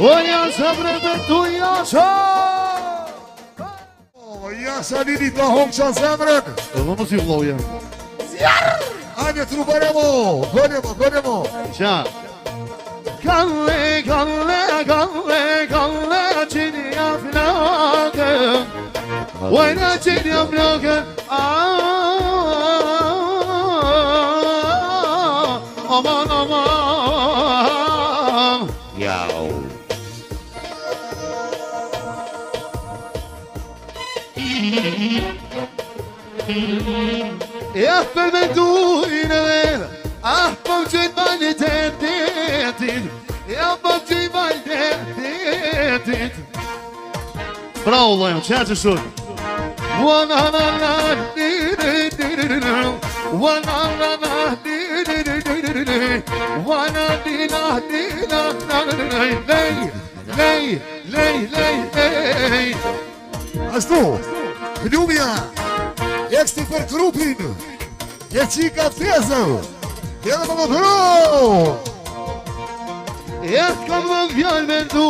Oya sabrede duya sa. Oya sadini tahom şan sabred. Vamos yuvla oya. Ziyar. Hadi trubaremo. Gonemo, gonemo. Ya. Kalle, kalle, kalle, kalle çini afnakı. Ve ne çini afnakı. Aa. E a fermento inerente, a fonte vai de dente, e a fonte vai de dente. Para o Leão, chat isso. Wana na na di di di di di na na na na na na lei, lei, lei, lei Ashtu, lumja, jek si për krupin, jek që i ka tjesëm, jek për më thëru! Jek kam më vjallë me ndu,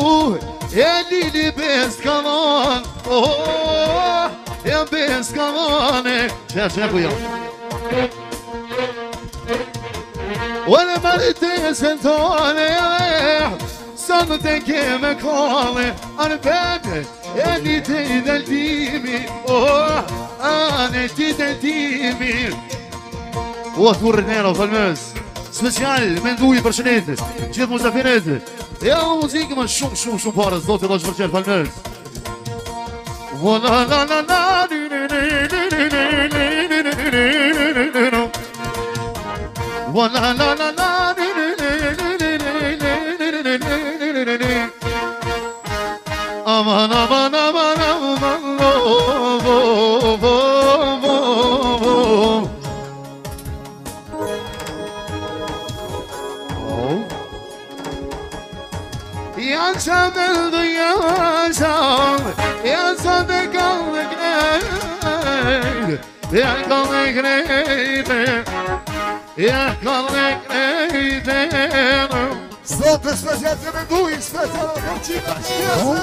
e lili bes kam anë, oh, e bes kam anë, që e që jo. e ku janë? Ule mali të jesë në tonë, e, e, Eni të i daltimi Oh, anë të i daltimi U atë Special, me nduji për shënetës Gjithë muzafinet E a muzikë më shumë, shumë, shumë parës Do të do që përqerë, falmës O sarıldı yaşam Ya sade kaldık ne Ya kaldık ne Ja kolek idem Zlote sve žetve me duji sve telo noći na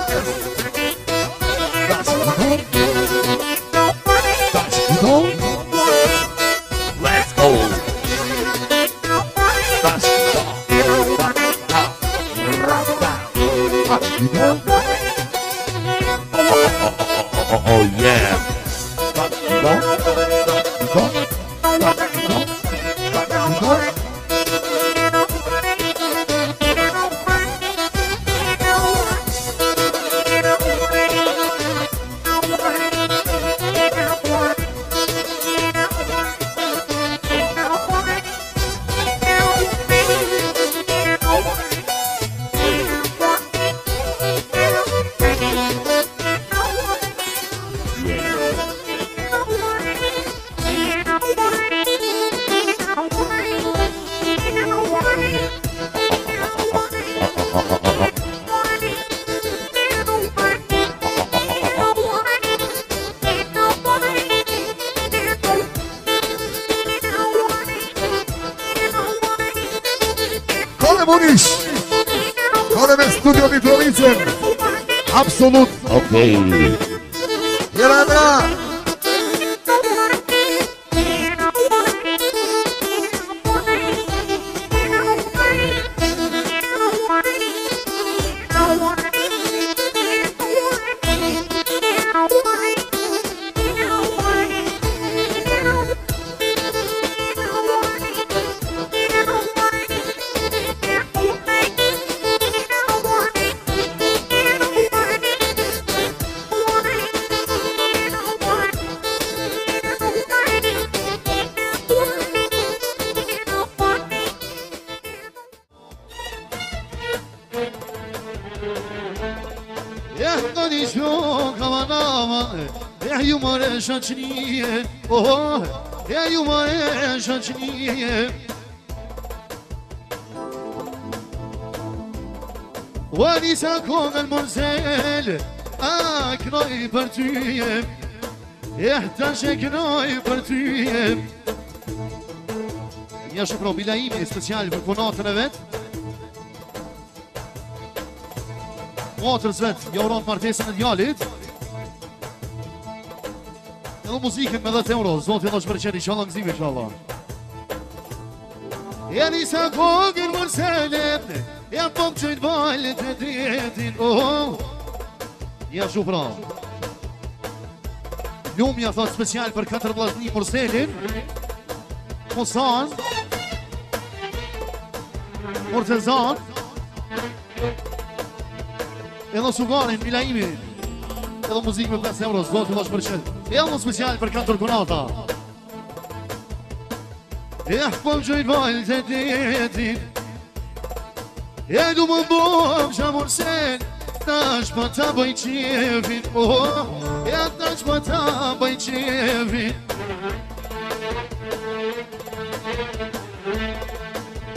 Oh yeah. Ane Bunish. One studio mi provincem. Apsolut. Okej. Okay. Jelena. Eh, do një shlo, kama nama Eh, ju mare shacinije Oho, eh, ju mare shacinije Ua njësa kongën mërzel A, kënoj për tyje Eh, ta që kënoj për tyje Një shumë pro, bila special katërzve të jo njëron martesën e djallit Edo muziken me 10 euro, zotë fjallat që përqeni, që allan gëzime, që allan Jeni se kogin mërselin, jam pëm qëjt e djetin Një oh, oh. shu pra Ljumja thot special për 4 vlasni mërselin Mosan Mortezan Mortezan edhe Suganin, Milaimi edhe muzikë me 5 euros, do të vash përqet edhe në special për kantor konata E pëm që i vajnë të djetin E du më bëm që amur sen Ta është për po ta bëj qefin oh, oh, E ta është për po ta bëj qefin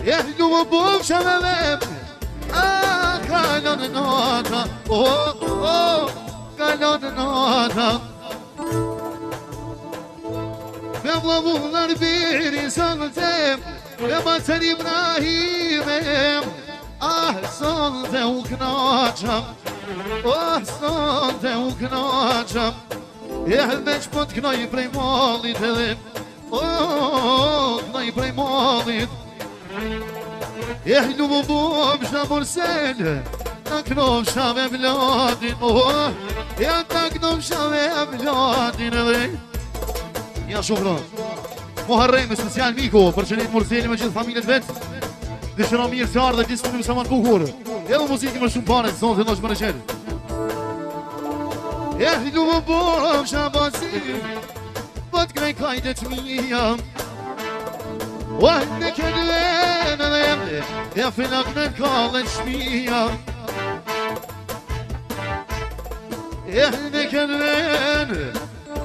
E du më bëm që me vem ah, Ka lënë nga ta, o, o, o, ka lënë nga ta Më mlovu nërbiri, sënët e, oh, oh, oh, em më Ah, son ah, e u kënaqëm, ah, son e u kënaqëm E hëdë me qëpët kënoj i prej molit edhe, o, o, prej molit E hëdë një më më më Në kënovë shave e vladin, oho Në kënovë shave e vladin edhe Nja shumë rëndë Moharrem e special Miko Për që njëtë më rëzeli me gjithë familet vetë Dhe shumë në mirë së arë dhe disë të njëmë sa më në buhurë E dhe muzikë më shumë pare, zonë të noshë për e qeri E hlubëm borëm shabazim Për të grejkajt e të mija O, në këndëve me dhe jemë E fënak me të kalë e të shpija Ehli kenven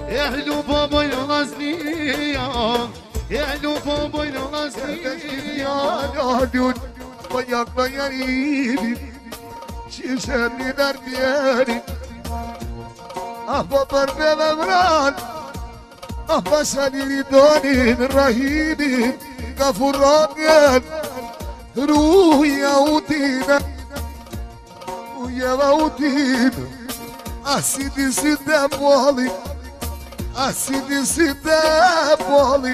Ehlu babayı razliyan Ehlu babayı razliyan Adun Bayakla yerim Çisemli derdi yerim Ah babar bevemran Ah basalili donin rahidin Gafurran yer Ruh yahutina Ruh yahutina asidisi de boli asidisi de boli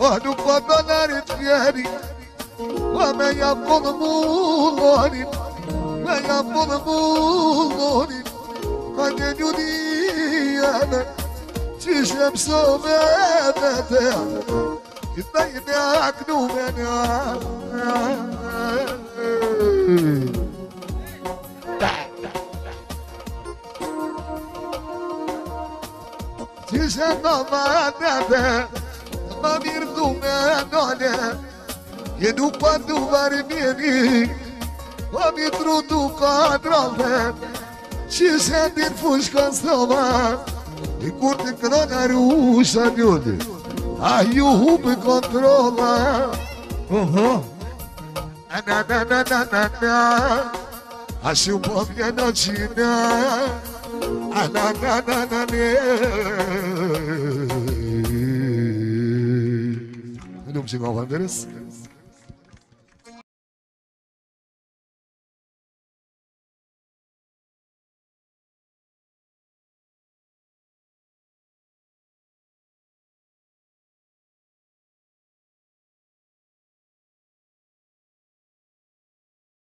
وهدو قدنا رتياري وما يقول مولوري ما يقول مولوري قد جديانا تشم سومانا يطيب يا عقلو من Şenova e do dumen ale Yenu pandu var beni Ami e kadrale Şişendir fuşkan sava Dikurti krana ruşa diyordu Ayyuhu bir kontrola Uhum. Ana na na na na na. Assim o povo é notinha. Nu-mi zic, am